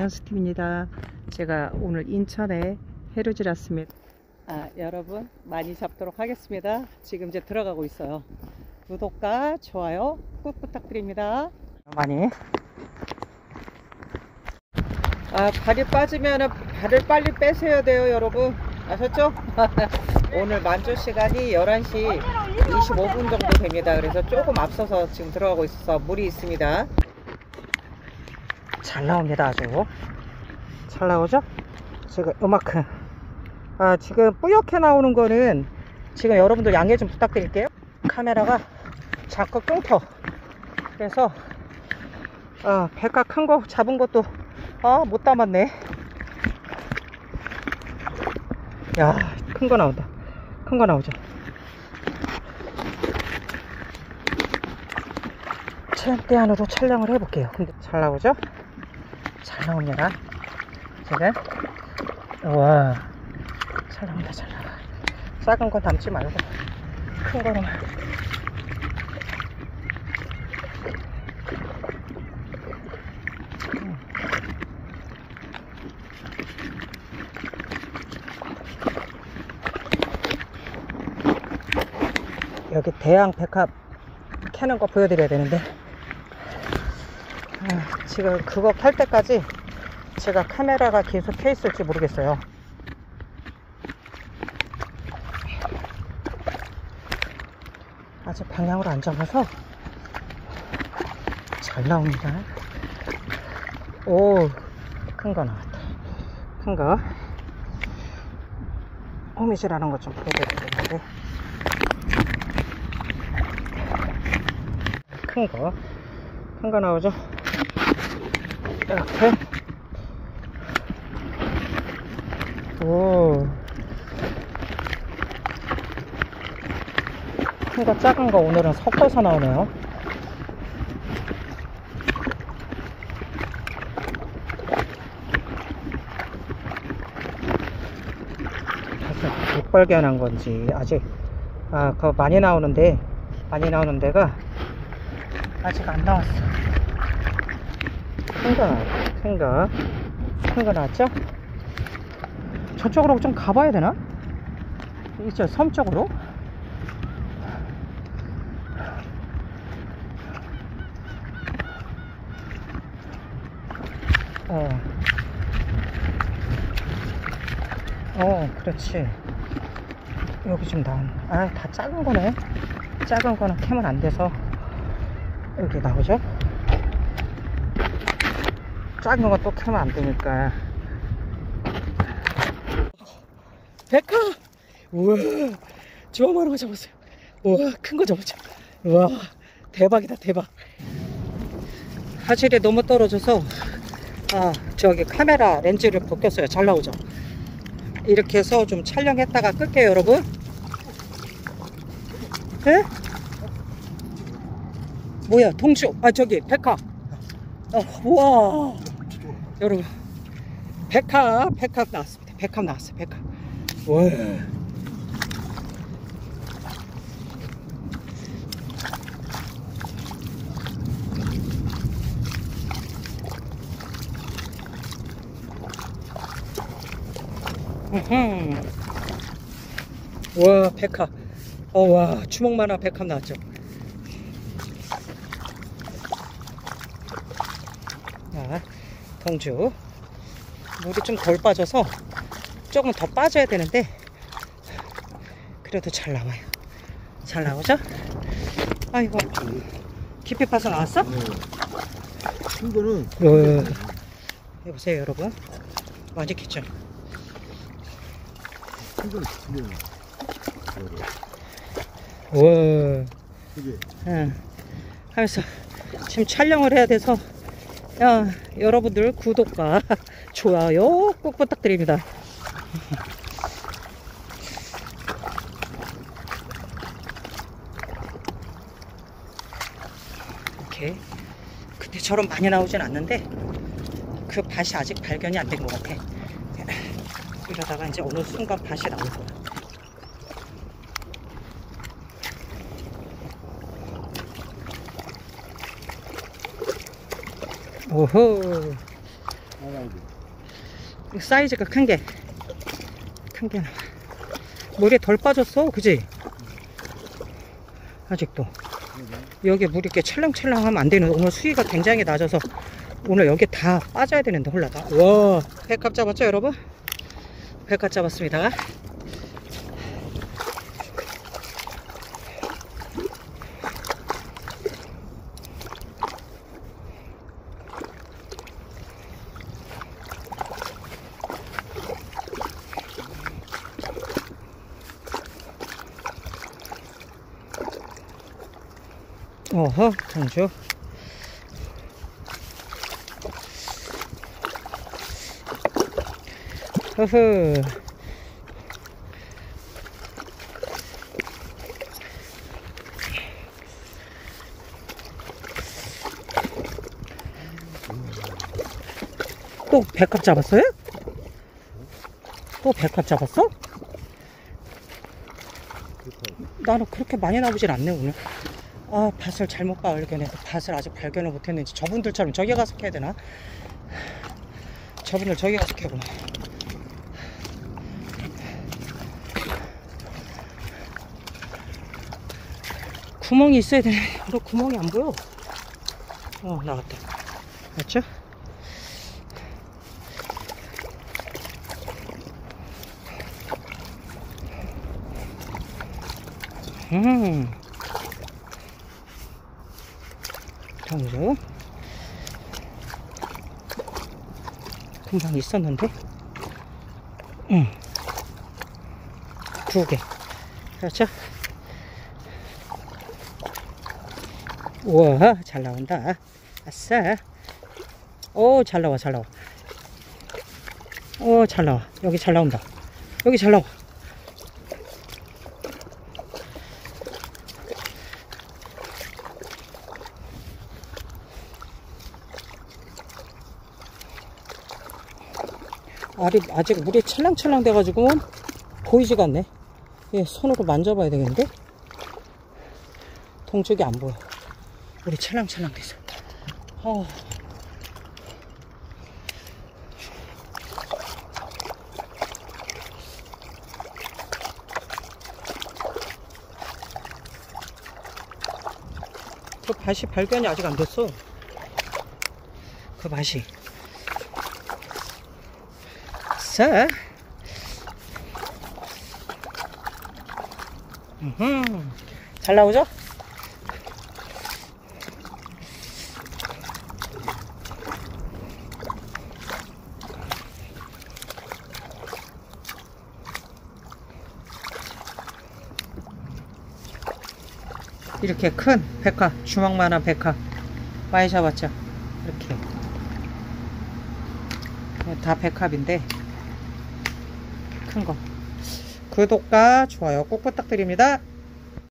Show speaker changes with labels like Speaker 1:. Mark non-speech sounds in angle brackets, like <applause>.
Speaker 1: 연수팀입니다. 제가 오늘 인천에 해루질 왔습니다. 아, 여러분 많이 잡도록 하겠습니다. 지금 이제 들어가고 있어요. 구독과 좋아요 꾹 부탁드립니다. 많이. 아, 발이 빠지면 발을 빨리 빼셔야 돼요, 여러분. 아셨죠? <laughs> 오늘 만조 시간이 11시 25분 정도 됩니다. 그래서 조금 앞서서 지금 들어가고 있어서 물이 있습니다. 잘 나옵니다, 아주. 잘 나오죠? 지금 이만큼. 아, 지금 뿌옇게 나오는 거는 지금 여러분들 양해 좀 부탁드릴게요. 카메라가 자꾸 끊겨. 그래서, 아, 백화 큰거 잡은 것도, 아, 못 담았네. 야, 큰 거 나온다. 큰 거 나오죠. 최대한으로 촬영을 해볼게요. 근데 잘 나오죠? 잘 나옵니다. 지금. 와, 잘 나온다, 잘 나와. 작은 건 담지 말고, 큰 거로만. 여기 대양 백합 캐는 거 보여드려야 되는데 아, 지금 그거 팔 때까지 제가 카메라가 계속 켜 있을지 모르겠어요. 아직 방향을 안 잡아서 잘 나옵니다. 오 큰 거 나왔다. 큰거. 호미질하는 거좀 보여드려야 되는데. 큰 거, 큰 거 나오죠? 이렇게. 오. 큰 거, 작은 거 오늘은 섞어서 나오네요. 못 발견한 건지, 아직, 아, 그거 많이 나오는데, 많이 나오는 데가 아직 안 나왔어. 거. 큰거 나왔죠? 저쪽으로 좀 가봐야 되나? 이쪽 섬 쪽으로? 어. 어, 그렇지. 여기 좀 나온. 아, 다 작은 거네. 작은 거는 캐면 안 돼서. 이렇게 나오죠? 작은 거또 캐면 안 되니까. 백화! 우와, 거 잡았어요. 우와, 큰 거 잡았죠. 우와, 대박이다, 대박. 화질이 너무 떨어져서, 아, 저기 카메라 렌즈를 벗겼어요. 잘 나오죠? 이렇게 해서 좀 촬영했다가 끌게요, 여러분. 예? 뭐야 동주 아 저기 백화 어, 우와 여러분 백합 백합 나왔습니다. 백합 나왔어요 백합. 와. 와 백합. 어와 주먹만한 백합 나왔죠. 자, 동주. 물이 좀 덜 빠져서 조금 더 빠져야 되는데 그래도 잘 나와요. 잘 나오죠? 아이고 깊이 파서 나왔어?
Speaker 2: 큰 거는
Speaker 1: 요, 여보세요 여러분 완전 깊죠?
Speaker 2: 큰 거는 큰 거는
Speaker 1: 와
Speaker 2: 이게
Speaker 1: 응. 하면서 지금 촬영을 해야 돼서 야, 여러분들 구독과 <laughs> 좋아요 꼭 부탁드립니다. 이렇게 저런 많이 나오진 않는데 그 밭이 아직 발견이 안 된 것 같아. 이러다가 이제 어느 순간 밭이 나올 거야. 오호. 사이즈가 큰 게. 큰 게 나와. 물이 덜 빠졌어. 그지? 아직도. 여기 물이 이렇게 찰랑찰랑 하면 안 되는 오늘 수위가 굉장히 낮아서 오늘 여기 다 빠져야 되는데 홀라다. 와. 백합 잡았죠, 여러분? 백합 잡았습니다. 어허, 장주. 허허. 또 백합 잡았어요? 또 백합 잡았어? 나는 그렇게 많이 나오질 않네 오늘 아 밭을 잘못 발견해서 밭을 아직 발견을 못했는지 저분들처럼 저기 가서 캐야 되나? 저분들 저기 가서 캐구나 구멍이 있어야 되네 너 구멍이 안 보여 어 나갔다 맞죠? 음 정도 금방 있었는데? 응 두개. 그렇죠? 우와 잘 나온다. 아싸. 오 잘 나와 잘 나와. 오 잘 나와. 여기 잘 나온다. 여기 잘 나와 알이 아직 물이 찰랑찰랑 돼가지고 보이지가 않네. 예, 손으로 만져봐야 되겠는데? 동쪽이 안 보여. 물이 찰랑찰랑 돼서. 어. 그 밭이 발견이 아직 안 됐어. 그 밭이. 자. 음흠. 잘 나오죠? 이렇게 큰 백화, 주먹만한 백화 많이 잡았죠? 이렇게 다 백합인데 큰 거. 구독과 좋아요 꼭 부탁드립니다.